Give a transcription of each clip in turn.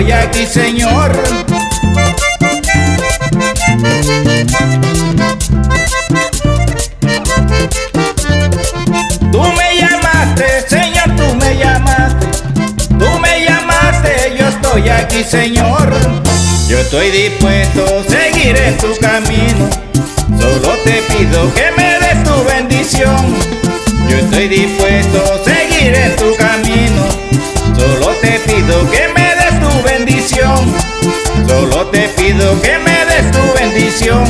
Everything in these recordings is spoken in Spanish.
estoy aquí, Señor. Tú me llamaste, Señor, tú me llamaste. Tú me llamaste, yo estoy aquí, Señor. Yo estoy dispuesto a seguir en tu camino. Solo te pido que me des tu bendición. Yo estoy dispuesto a seguir en tu camino. Solo te pido que me que me des tu bendición.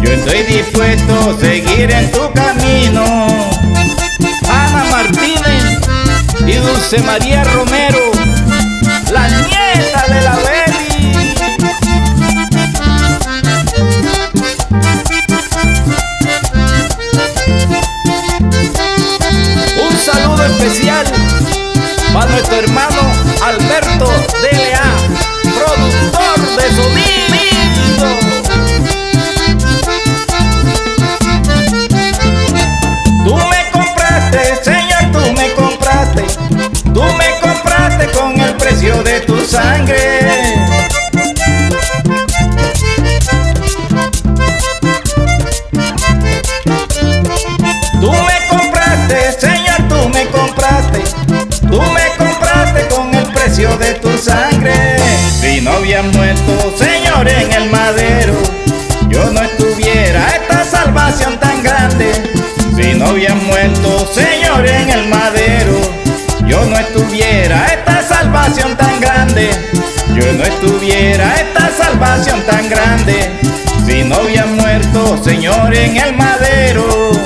Yo estoy dispuesto a seguir en tu camino. Ana Martínez y Dulce María Romero, la nieta de la Beli. Un saludo especial para nuestro hermano Alberto DLA, productor salvación tan grande. Yo no estuviera esta salvación tan grande. Si no había muerto, Señor, en el madero.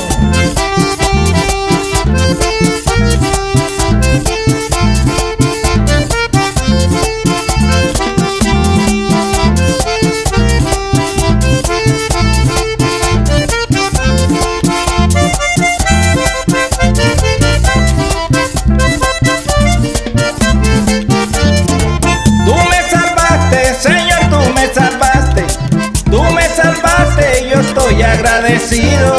Agradecido.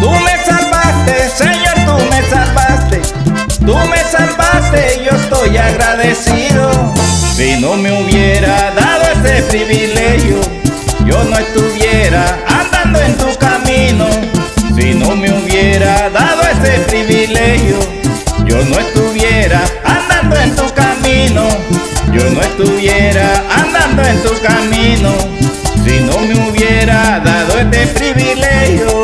Tú me salvaste, Señor, tú me salvaste. Tú me salvaste yo estoy agradecido. Si no me hubiera dado ese privilegio, yo no estuviera andando en tu camino. Si no me hubiera dado ese privilegio, Si no me hubiera dado este privilegio.